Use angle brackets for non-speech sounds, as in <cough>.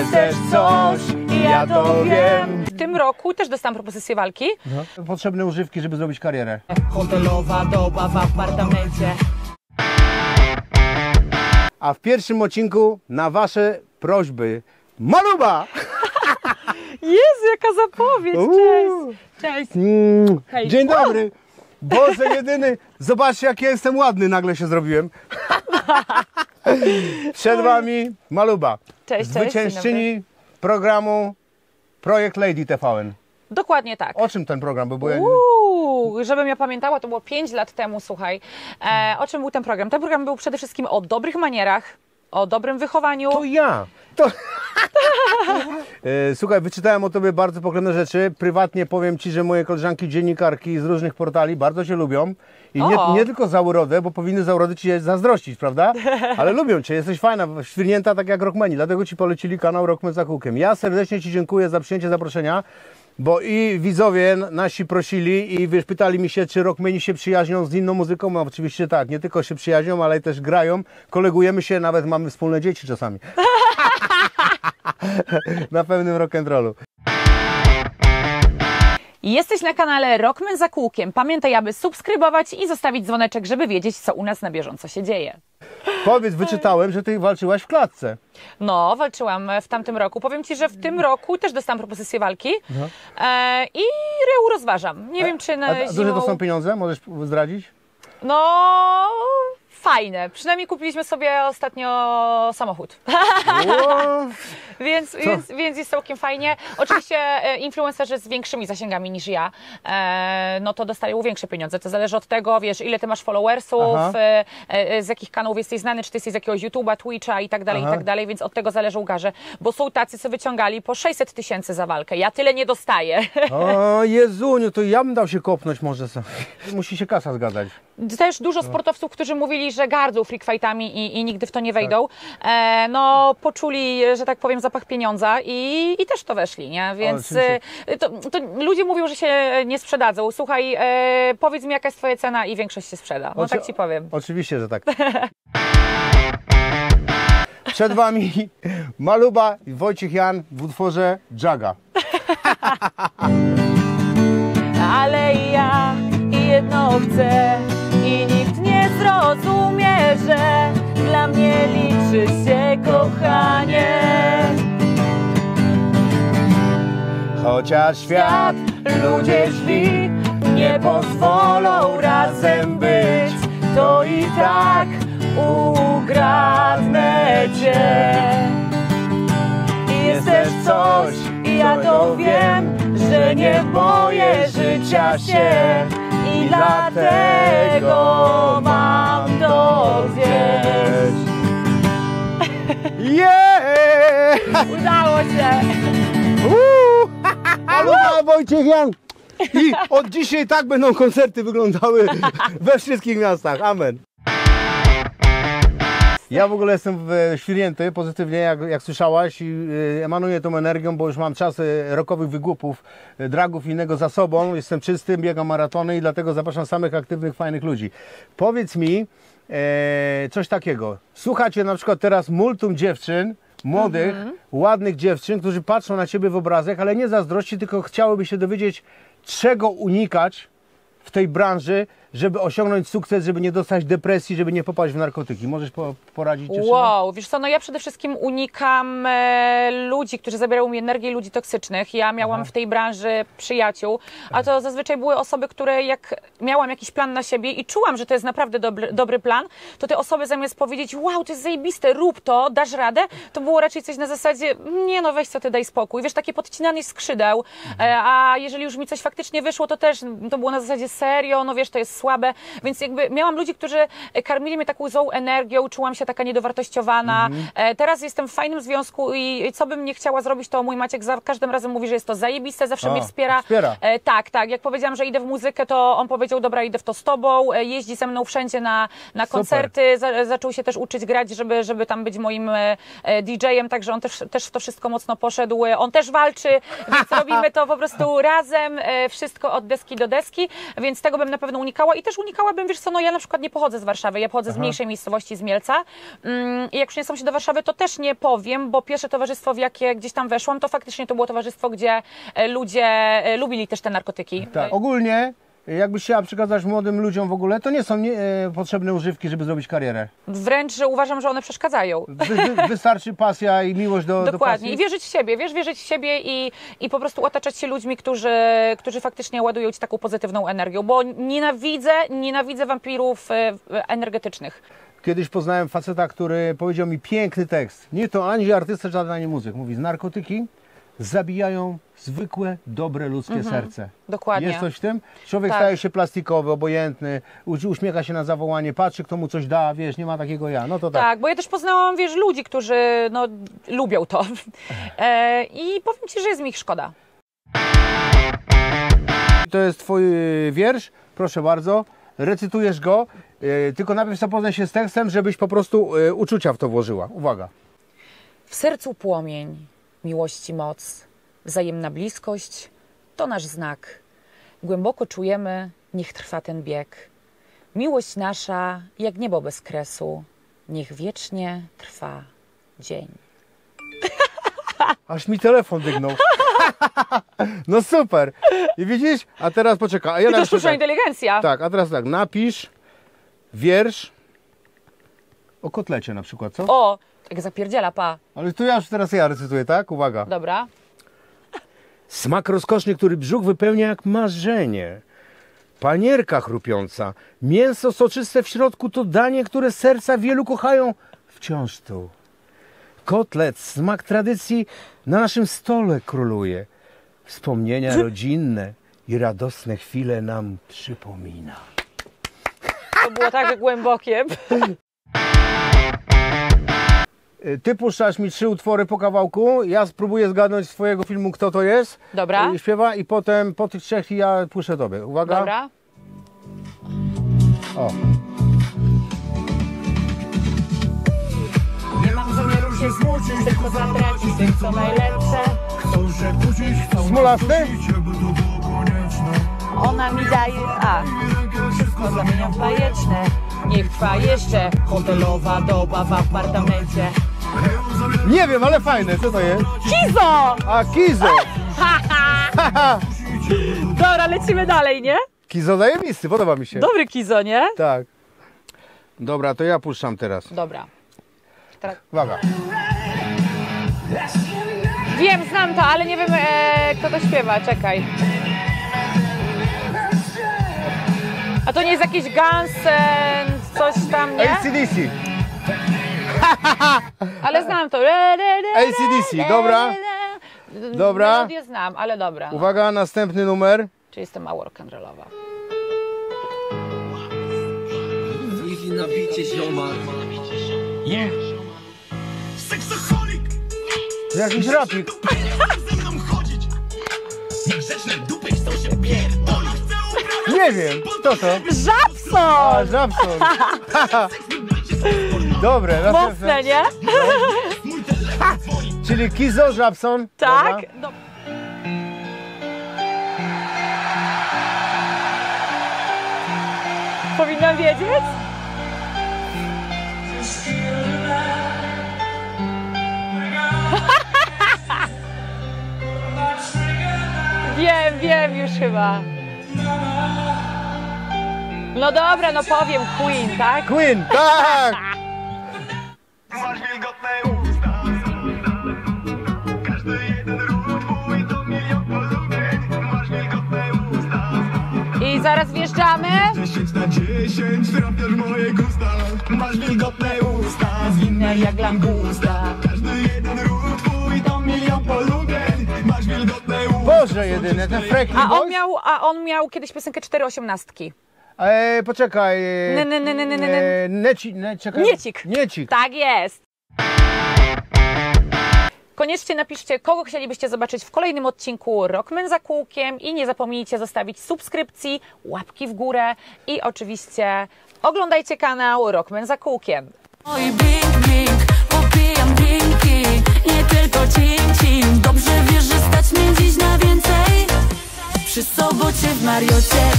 Jest też coś, ja to wiem. W tym roku też dostałam propozycję walki. Potrzebne używki, żeby zrobić karierę. Hotelowa doba w apartamencie. A w pierwszym odcinku na wasze prośby Maluba! <laughs> Jezu, jaka zapowiedź! Cześć! Cześć! Mm, Hej. Dzień dobry! Boże jedyny! Zobaczcie jak ja jestem ładny nagle się zrobiłem. <laughs> Przed wami Maluba. Cześć, cześć, Zwyciężczyni programu Projekt Lady TVN. Dokładnie tak. O czym ten program był? Bo. Uuu, żebym ja pamiętała, to było 5 lat temu, słuchaj. E, o czym był ten program? Ten program był przede wszystkim o dobrych manierach, o dobrym wychowaniu. To ja! To... <laughs> E, Słuchaj, wyczytałem o tobie bardzo pochlebne rzeczy. Prywatnie powiem ci, że moje koleżanki dziennikarki z różnych portali bardzo cię lubią. I nie, nie tylko za urodę, bo powinny za urodę cię zazdrościć, prawda? <laughs> Ale lubią cię, jesteś fajna, świrnięta tak jak Rockmeni, dlatego ci polecili kanał Rockman za kółkiem. Ja serdecznie ci dziękuję za przyjęcie zaproszenia. Bo i widzowie nasi prosili i wiesz, pytali mi się, czy rockmeni się przyjaźnią z inną muzyką. No, oczywiście tak, nie tylko się przyjaźnią, ale też grają, kolegujemy się, nawet mamy wspólne dzieci czasami. <laughs> Na pewnym rock'n'rollu. Jesteś na kanale Rockman za kółkiem. Pamiętaj, aby subskrybować i zostawić dzwoneczek, żeby wiedzieć, co u nas na bieżąco się dzieje. Powiedz, wyczytałem, że ty walczyłaś w klatce. No, walczyłam w tamtym roku. Powiem Ci, że w tym roku też dostałam propozycję walki e, i ją rozważam. Nie wiem, czy na A, a duże zimą... to są pieniądze? Możesz zdradzić? No, fajne. Przynajmniej kupiliśmy sobie ostatnio samochód. <laughs> Więc, więc, więc jest całkiem fajnie. Oczywiście e, influencerzy z większymi zasięgami niż ja, e, no to dostają większe pieniądze. To zależy od tego, wiesz, ile ty masz followersów, Aha. e, z jakich kanałów jesteś znany, czy ty jesteś z jakiegoś YouTube'a, Twitcha i tak dalej, i Aha. tak dalej, więc od tego zależy ugarze. Bo są tacy, co wyciągali po 600 tysięcy za walkę. Ja tyle nie dostaję. o Jezuniu, to ja bym dał się kopnąć może. Musi się kasa zgadać. Też dużo sportowców, którzy mówili, że gardzą freak fightami i, i nigdy w to nie wejdą, e, no poczuli, że tak powiem, zapach pieniądza i, i też to weszli, nie? Więc e, to, to ludzie mówią, że się nie sprzedadzą. Słuchaj, e, powiedz mi, jaka jest twoja cena i większość się sprzeda. No Oczy- tak ci powiem. Oczywiście, że tak. <laughs> Przed wami Maluba i Wojciech Jan w utworze Jaga. <laughs> Ale ja jedno chcę zrozumie, że dla mnie liczy się kochanie. Chociaż świat, ludzie źli nie pozwolą razem być, to i tak ukradnę cię. Jest też coś, i ja to wiem, że nie boję życia się i dlatego Wojciech Jan! I od dzisiaj tak będą koncerty wyglądały <laughs> we wszystkich miastach. Amen. Ja w ogóle jestem w- świrnięty pozytywnie, jak, jak słyszałaś, i y, emanuję tą energią, bo już mam czasy rokowych wygłupów, dragów i innego za sobą. Jestem czysty, biegam maratony i dlatego zapraszam samych aktywnych, fajnych ludzi. Powiedz mi e, coś takiego. Słuchacie na przykład teraz multum dziewczyn, młodych, ładnych dziewczyn, którzy patrzą na ciebie w obrazek, ale nie zazdrości, tylko chciałyby się dowiedzieć, czego unikać w tej branży, żeby osiągnąć sukces, żeby nie dostać depresji, żeby nie popaść w narkotyki. Możesz po, poradzić? Wow, wiesz co, no ja przede wszystkim unikam e, ludzi, którzy zabierają mi energię, ludzi toksycznych. Ja miałam w tej branży przyjaciół, a to zazwyczaj były osoby, które jak miałam jakiś plan na siebie i czułam, że to jest naprawdę dobry, dobry plan, to te osoby zamiast powiedzieć, wow, to jest zajebiste, rób to, dasz radę, to było raczej coś na zasadzie, nie no weź co ty, daj spokój. Wiesz, takie podcinanie skrzydeł, e, a jeżeli już mi coś faktycznie wyszło, to też to było na zasadzie serio, no wiesz, to jest słabe, więc jakby miałam ludzi, którzy karmili mnie taką złą energią, czułam się taka niedowartościowana. E, Teraz jestem w fajnym związku i co bym nie chciała zrobić, to mój Maciek za każdym razem mówi, że jest to zajebiste, zawsze A, mnie wspiera. wspiera. E, tak, tak. Jak powiedziałam, że idę w muzykę, to on powiedział, dobra, idę w to z tobą. E, jeździ ze mną wszędzie na, na Super. koncerty. Za, zaczął się też uczyć grać, żeby, żeby tam być moim e, e, DJ-em, także on też, też w to wszystko mocno poszedł. E, On też walczy, więc <laughs> robimy to po prostu razem, e, wszystko od deski do deski, więc tego bym na pewno unikała. Unikała i też unikałabym, wiesz co, no ja na przykład nie pochodzę z Warszawy, ja pochodzę z mniejszej miejscowości, z Mielca mm, i jak przeniosłam się do Warszawy, to też nie powiem, bo pierwsze towarzystwo, w jakie gdzieś tam weszłam, to faktycznie to było towarzystwo, gdzie e, ludzie e, lubili też te narkotyki. Tak. Ogólnie, jakbyś chciała przekazać młodym ludziom w ogóle, to nie są nie, e, potrzebne używki, żeby zrobić karierę. Wręcz że uważam, że one przeszkadzają. Wy, wy, wystarczy pasja i miłość do, do Dokładnie. I pasji. wierzyć w siebie, wiesz, wierzyć w siebie i, i po prostu otaczać się ludźmi, którzy, którzy faktycznie ładują ci taką pozytywną energią, bo nienawidzę, nienawidzę wampirów e, energetycznych. Kiedyś poznałem faceta, który powiedział mi piękny tekst. Nie to ani artysta, żaden ani muzyk. Mówi, z narkotyki zabijają zwykłe, dobre ludzkie serce. Mhm. Dokładnie. Jest coś w tym? Człowiek Tak. staje się plastikowy, obojętny, uśmiecha się na zawołanie, patrzy, kto mu coś da, wiesz, nie ma takiego ja. No to tak. Tak, bo ja też poznałam, wiesz, ludzi, którzy no, lubią to. <laughs> E, I powiem Ci, że jest mi ich szkoda. To jest twój y, wiersz, proszę bardzo. Recytujesz go, y, tylko najpierw zapoznaj się z tekstem, żebyś po prostu y, uczucia w to włożyła. Uwaga. W sercu płomień, miłości moc, wzajemna bliskość to nasz znak. Głęboko czujemy, niech trwa ten bieg. Miłość nasza, jak niebo bez kresu, niech wiecznie trwa dzień. <laughs> Aż mi telefon dygnął. <laughs> no super. I widzisz? A teraz poczekaj. A ja I to sztuczna tak. inteligencja. tak, a teraz tak. Napisz wiersz o kotlecie na przykład, co? O, tak zapierdziela, pa. Ale tu ja już teraz ja recytuję, tak? Uwaga. Dobra. Smak rozkoszny, który brzuch wypełnia jak marzenie. Panierka chrupiąca, mięso soczyste w środku to danie, które serca wielu kochają wciąż tu. Kotlet, smak tradycji na naszym stole króluje. Wspomnienia rodzinne i radosne chwile nam przypomina. To było tak głębokie. Y, Ty puszczasz mi trzy utwory po kawałku, ja spróbuję zgadnąć z twojego filmu, kto to jest. Dobra. Y, Śpiewa i potem po tych trzech ja puszczę tobie. Uwaga. Dobra. O. Nie mam zamiaru się smucić, tylko zatracić tym co najlepsze To, że budzić chcą konieczne Ona mi daje, a, wszystko zamienia w bajeczne. Niech trwa jeszcze Hotelowa doba w apartamencie Nie wiem, ale fajne, co to jest? Kizo! A, Kizo! <laughs> Dobra, lecimy dalej, nie? Kizo zajebisty, podoba mi się. Dobry Kizo, nie? Tak. Dobra, to ja puszczam teraz. Dobra. Teraz... Uwaga. Wiem, znam to, ale nie wiem e, kto to śpiewa, czekaj. A to nie jest jakiś Guns and coś tam, nie? ACDC. Ale znam to. AC/DC, dobra. Dobra. Melodię znam, ale dobra. No. Uwaga, następny numer. Czy jestem mało rock'n'rollowa? Niech i nabicie zioma Seksoholik, To jakiś rapik. Nie wiem, kto to? Żabson! A, Żabson. <laughs> <laughs> Dobre, Mocne, nie? Czyli Kizo, Żabson. Tak. Dobra. No. Powinnam wiedzieć? <laughs> Wiem, wiem już chyba. No dobra, no powiem Queen, tak? Queen, tak! I zaraz wjeżdżamy. 10 na 10 trafiasz moje gusta Masz wilgotne usta Zwinne jak langusta Każdy jeden ruch twój to milion polubień Masz wilgotne usta Boże jedyny, ten Frankie A on Boys? miał, a on miał kiedyś piosenkę cztery osiemnastki. E, poczekaj. E. E, neci, ne, czekaj. Niecik. Niecik. Tak jest. Koniecznie napiszcie, kogo chcielibyście zobaczyć w kolejnym odcinku Rockman za kółkiem i nie zapomnijcie zostawić subskrypcji, łapki w górę i oczywiście oglądajcie kanał Rockman za kółkiem. Oj, blink, blink, popijam Nie tylko cin, Dobrze wiesz, że stać dziś na więcej? Przy sobocie w Mariocie